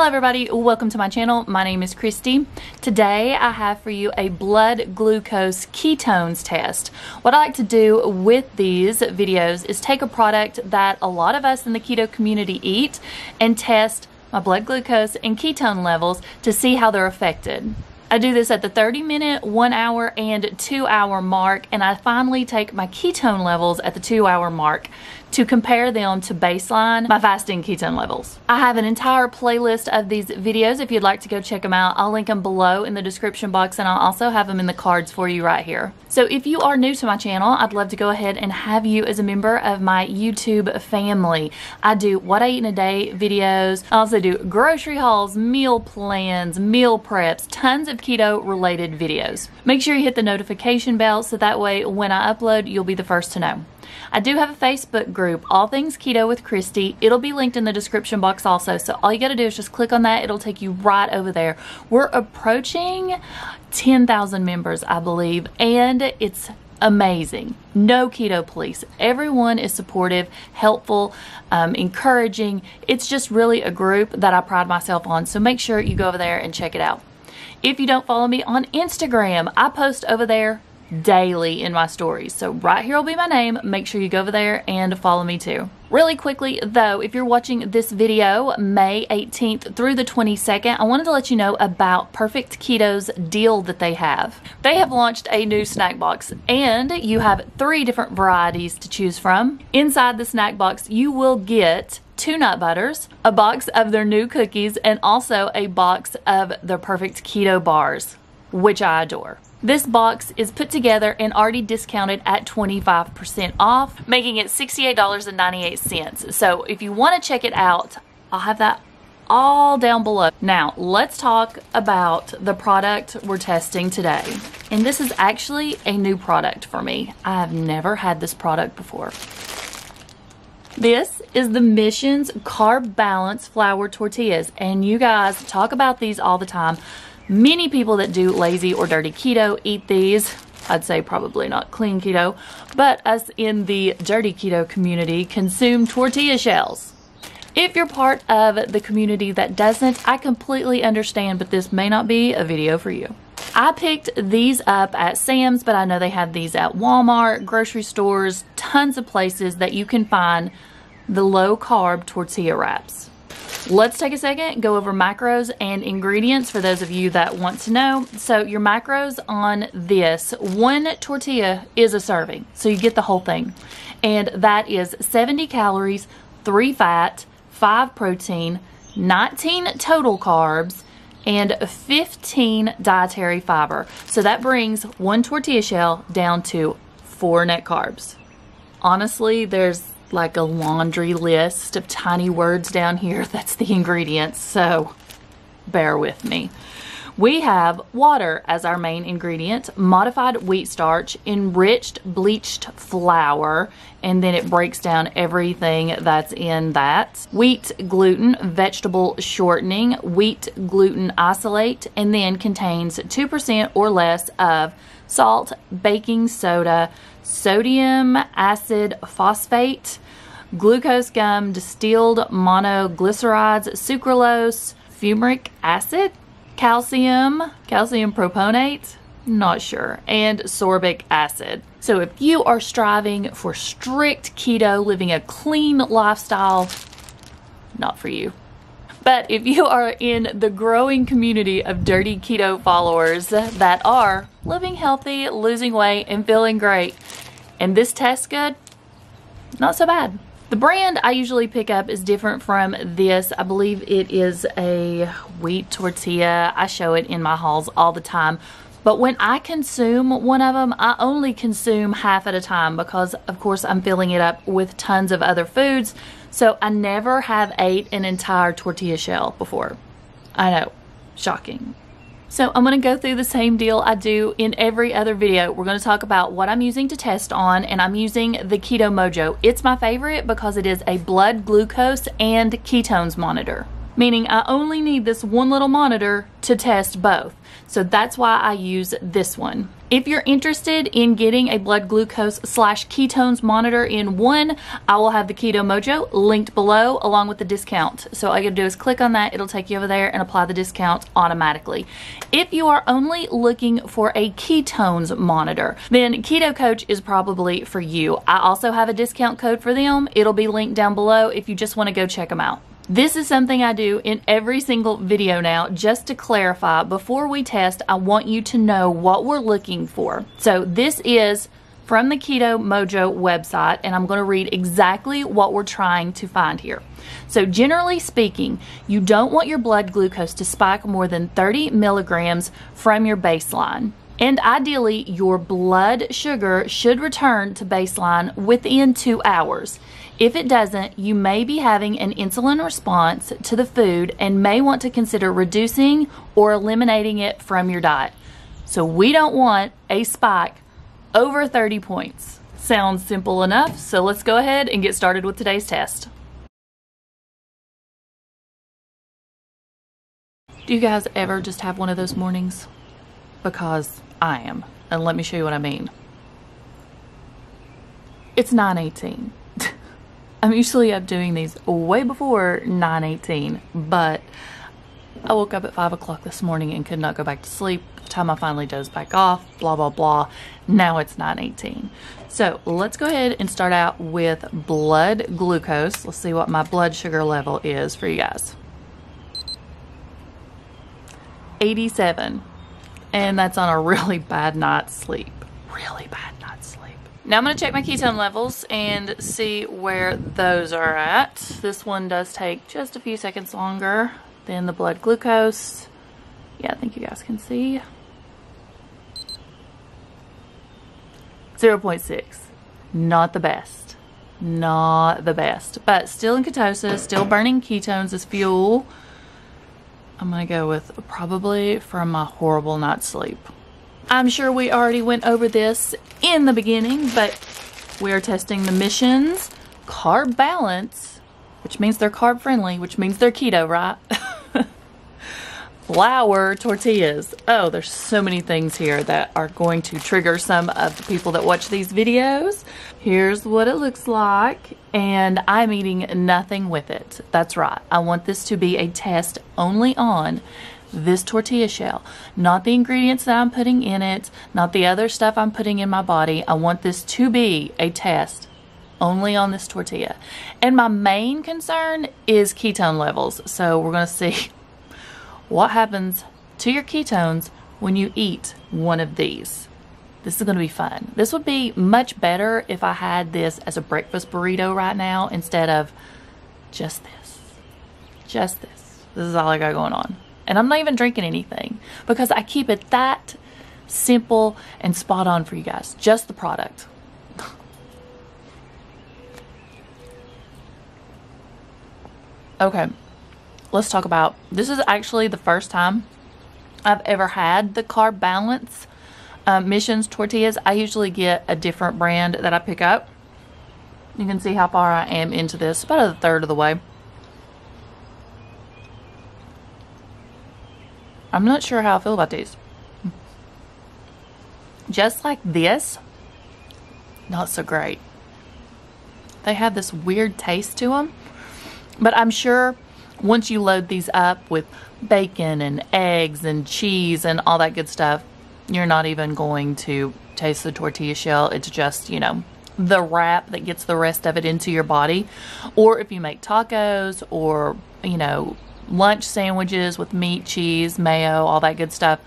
Hello everybody, welcome to my channel. My name is Kristi. Today I have for you a blood glucose ketones test. What I like to do with these videos is take a product that a lot of us in the keto community eat and test my blood glucose and ketone levels to see how they're affected. I do this at the 30 minute, one hour, and two hour mark, and I finally take my ketone levels at the two hour mark to compare them to baseline my fasting ketone levels. I have an entire playlist of these videos if you'd like to go check them out. I'll link them below in the description box and I'll also have them in the cards for you right here. So if you are new to my channel, I'd love to go ahead and have you as a member of my YouTube family. I do what I eat in a day videos. I also do grocery hauls, meal plans, meal preps, tons of keto related videos. Make sure you hit the notification bell so that way when I upload, you'll be the first to know. I do have a Facebook group, All Things Keto with Kristi. It'll be linked in the description box also. So all you got to do is just click on that. It'll take you right over there. We're approaching 10,000 members, I believe, and it's amazing. No keto police. Everyone is supportive, helpful, um, encouraging. It's just really a group that I pride myself on. So make sure you go over there and check it out. If you don't follow me on Instagram, I post over there daily in my stories. So right here will be my name. Make sure you go over there and follow me too. Really quickly though, if you're watching this video May 18th through the 22nd, I wanted to let you know about Perfect Keto's deal that they have. They have launched a new snack box and you have three different varieties to choose from. Inside the snack box, you will get two nut butters, a box of their new cookies, and also a box of their Perfect Keto bars, which I adore. This box is put together and already discounted at 25% off, making it $68.98. So if you want to check it out, I'll have that all down below. Now, let's talk about the product we're testing today. And this is actually a new product for me. I have never had this product before. This is the Missions Carb Balance Flour Tortillas. And you guys talk about these all the time. Many people that do lazy or dirty keto eat these. I'd say probably not clean keto, but us in the dirty keto community consume tortilla shells. If you're part of the community that doesn't, I completely understand, but this may not be a video for you. I picked these up at Sam's, but I know they have these at Walmart, grocery stores, tons of places that you can find the low carb tortilla wraps. Let's take a second, go over macros and ingredients for those of you that want to know. So your macros on this, one tortilla is a serving, so you get the whole thing. And that is 70 calories, 3 fat, 5 protein, 19 total carbs, and 15 dietary fiber. So that brings one tortilla shell down to 4 net carbs. Honestly, there's like a laundry list of tiny words down here. That's the ingredients, so bear with me. We have water as our main ingredient, modified wheat starch, enriched bleached flour, and then it breaks down everything that's in that. Wheat gluten, vegetable shortening, wheat gluten isolate, and then contains 2% or less of salt, baking soda, sodium acid phosphate, glucose gum, distilled monoglycerides, sucralose, fumaric acid, calcium, calcium propionate, not sure, and sorbic acid. So if you are striving for strict keto, living a clean lifestyle, not for you. But if you are in the growing community of dirty keto followers that are living healthy, losing weight, and feeling great, and this tastes good, not so bad. The brand I usually pick up is different from this. I believe it is a wheat tortilla. I show it in my hauls all the time. But when I consume one of them, I only consume half at a time because, of course, I'm filling it up with tons of other foods. So I never have ate an entire tortilla shell before. I know, shocking. So I'm going to go through the same deal I do in every other video. We're going to talk about what I'm using to test on and I'm using the Keto Mojo. It's my favorite because it is a blood glucose and ketones monitor. Meaning I only need this one little monitor to test both. So that's why I use this one. If you're interested in getting a blood glucose slash ketones monitor in one, I will have the Keto Mojo linked below along with the discount. So all you gotta do is click on that, it'll take you over there and apply the discount automatically. If you are only looking for a ketones monitor, then Keto Coach is probably for you. I also have a discount code for them. It'll be linked down below if you just wanna go check them out. This is something I do in every single video now. Just to clarify, before we test, I want you to know what we're looking for. So this is from the Keto Mojo website, and I'm going to read exactly what we're trying to find here. So, generally speaking, you don't want your blood glucose to spike more than 30 milligrams from your baseline. And ideally, your blood sugar should return to baseline within two hours. If it doesn't, you may be having an insulin response to the food and may want to consider reducing or eliminating it from your diet. So, we don't want a spike over 30 points. Sounds simple enough, so let's go ahead and get started with today's test. Do you guys ever just have one of those mornings? Because I am, and let me show you what I mean. It's 918 I'm usually up doing these way before 9:18, but I woke up at 5 o'clock this morning and could not go back to sleep. The time I finally dozed back off, blah, blah, blah. Now it's 9.18. So let's go ahead and start out with blood glucose. Let's see what my blood sugar level is for you guys. 87. And that's on a really bad night's sleep. Really bad now I'm going to check my ketone levels and see where those are at. This one does take just a few seconds longer than the blood glucose. Yeah, I think you guys can see. 0.6. Not the best. Not the best. But still in ketosis, still burning ketones as fuel. I'm going to go with probably from my horrible night's sleep. I'm sure we already went over this in the beginning, but we are testing the missions carb balance, which means they're carb friendly, which means they're keto, right? Flour tortillas. Oh, there's so many things here that are going to trigger some of the people that watch these videos. Here's what it looks like, and I'm eating nothing with it. That's right. I want this to be a test only on this tortilla shell, not the ingredients that I'm putting in it, not the other stuff I'm putting in my body. I want this to be a test only on this tortilla. And my main concern is ketone levels. So we're going to see what happens to your ketones when you eat one of these. This is going to be fun. This would be much better if I had this as a breakfast burrito right now instead of just this. Just this. This is all I got going on. And I'm not even drinking anything because I keep it that simple and spot on for you guys. Just the product. okay, let's talk about this is actually the first time I've ever had the carb balance uh, missions tortillas. I usually get a different brand that I pick up. You can see how far I am into this, about a third of the way. I'm not sure how I feel about these. Just like this, not so great. They have this weird taste to them. But I'm sure once you load these up with bacon and eggs and cheese and all that good stuff, you're not even going to taste the tortilla shell. It's just, you know, the wrap that gets the rest of it into your body. Or if you make tacos or, you know, lunch sandwiches with meat, cheese, mayo, all that good stuff.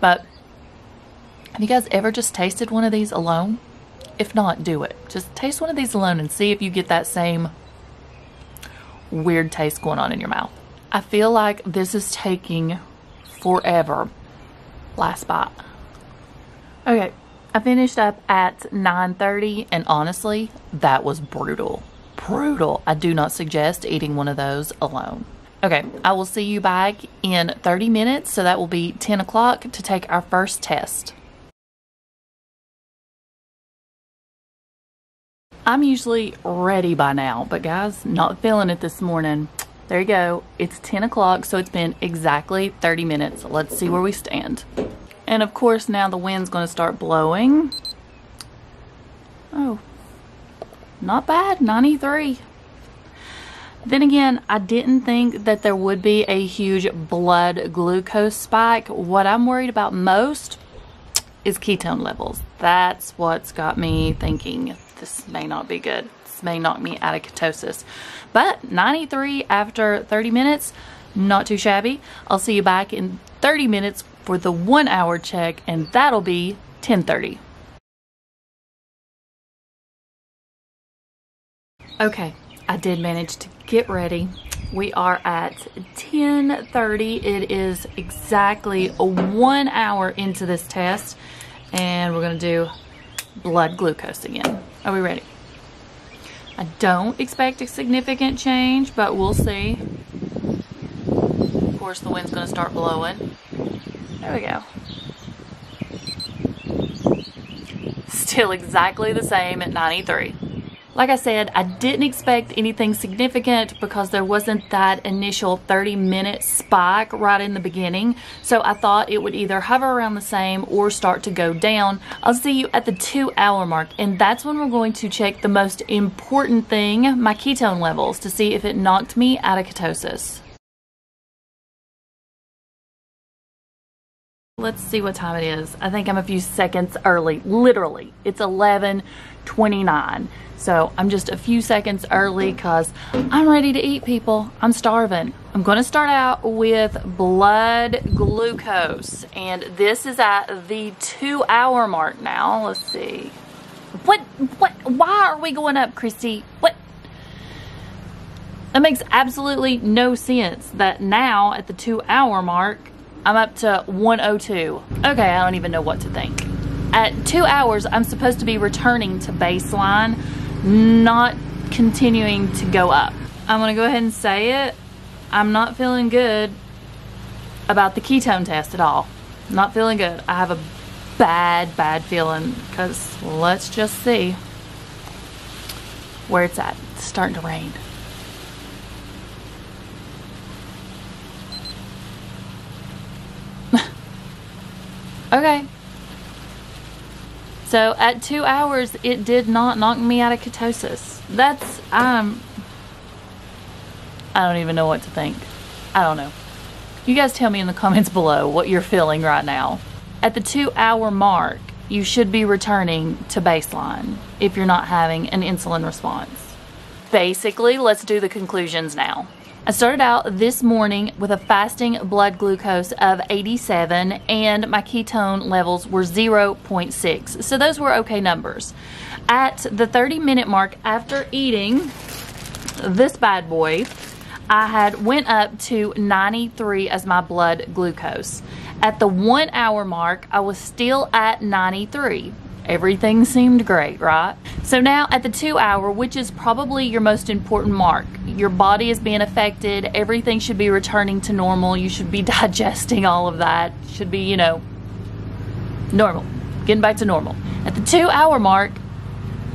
But have you guys ever just tasted one of these alone? If not, do it. Just taste one of these alone and see if you get that same weird taste going on in your mouth. I feel like this is taking forever. Last bite. Okay, I finished up at 9.30 and honestly, that was brutal. Brutal. I do not suggest eating one of those alone. Okay, I will see you back in 30 minutes, so that will be 10 o'clock to take our first test. I'm usually ready by now, but guys, not feeling it this morning. There you go. It's 10 o'clock, so it's been exactly 30 minutes. Let's see where we stand. And of course now the wind's going to start blowing. Oh, not bad, 93. Then again, I didn't think that there would be a huge blood glucose spike. What I'm worried about most is ketone levels. That's what's got me thinking this may not be good. This may knock me out of ketosis. But 93 after 30 minutes, not too shabby. I'll see you back in 30 minutes for the one hour check and that'll be 1030. Okay, I did manage to get ready. We are at 10.30. It is exactly one hour into this test and we're gonna do blood glucose again. Are we ready? I don't expect a significant change, but we'll see. Of course, the wind's gonna start blowing. There we go. Still exactly the same at 93. Like I said, I didn't expect anything significant because there wasn't that initial 30 minute spike right in the beginning. So I thought it would either hover around the same or start to go down. I'll see you at the two hour mark and that's when we're going to check the most important thing, my ketone levels to see if it knocked me out of ketosis. Let's see what time it is. I think I'm a few seconds early. Literally, it's 11:29. So I'm just a few seconds early because I'm ready to eat, people. I'm starving. I'm going to start out with blood glucose, and this is at the two-hour mark now. Let's see. What? What? Why are we going up, Kristi? What? That makes absolutely no sense. That now at the two-hour mark I'm up to 102. Okay, I don't even know what to think. At two hours, I'm supposed to be returning to baseline, not continuing to go up. I'm gonna go ahead and say it. I'm not feeling good about the ketone test at all. Not feeling good. I have a bad, bad feeling because let's just see where it's at. It's starting to rain. Okay. So at two hours, it did not knock me out of ketosis. That's, um, I don't even know what to think. I don't know. You guys tell me in the comments below what you're feeling right now. At the two hour mark, you should be returning to baseline if you're not having an insulin response. Basically, let's do the conclusions now. I started out this morning with a fasting blood glucose of 87 and my ketone levels were 0.6. So those were okay numbers. At the 30 minute mark after eating this bad boy, I had went up to 93 as my blood glucose. At the one hour mark, I was still at 93. Everything seemed great, right? So now at the two hour, which is probably your most important mark, your body is being affected, everything should be returning to normal, you should be digesting all of that, should be, you know, normal, getting back to normal. At the two hour mark,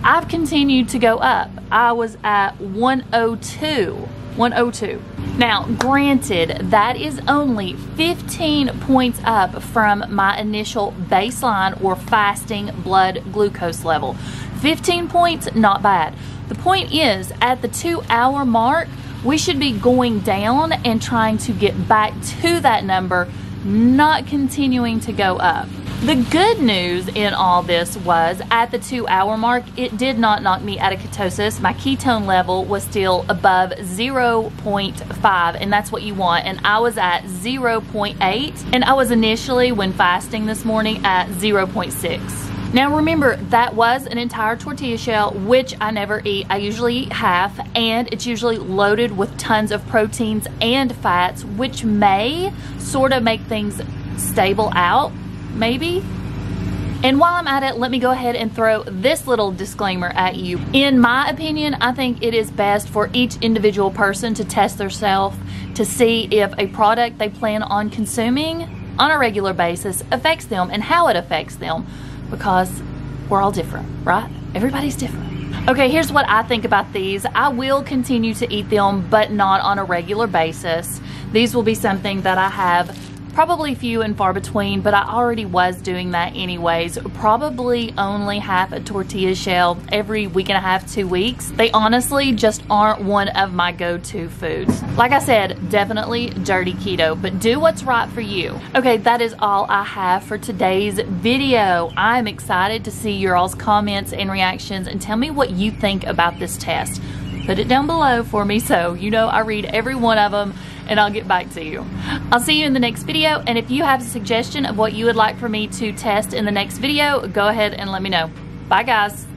I've continued to go up. I was at 102 102. Now, granted, that is only 15 points up from my initial baseline or fasting blood glucose level. 15 points, not bad. The point is, at the two hour mark, we should be going down and trying to get back to that number, not continuing to go up. The good news in all this was at the two hour mark, it did not knock me out of ketosis. My ketone level was still above 0.5, and that's what you want. And I was at 0.8, and I was initially, when fasting this morning, at 0.6. Now remember, that was an entire tortilla shell, which I never eat. I usually eat half, and it's usually loaded with tons of proteins and fats, which may sort of make things stable out maybe? And while I'm at it, let me go ahead and throw this little disclaimer at you. In my opinion, I think it is best for each individual person to test themselves to see if a product they plan on consuming on a regular basis affects them and how it affects them because we're all different, right? Everybody's different. Okay, here's what I think about these. I will continue to eat them, but not on a regular basis. These will be something that I have Probably few and far between, but I already was doing that anyways. Probably only half a tortilla shell every week and a half, two weeks. They honestly just aren't one of my go-to foods. Like I said, definitely dirty keto, but do what's right for you. Okay, that is all I have for today's video. I'm excited to see your all's comments and reactions and tell me what you think about this test. Put it down below for me so you know I read every one of them and I'll get back to you. I'll see you in the next video and if you have a suggestion of what you would like for me to test in the next video, go ahead and let me know. Bye guys.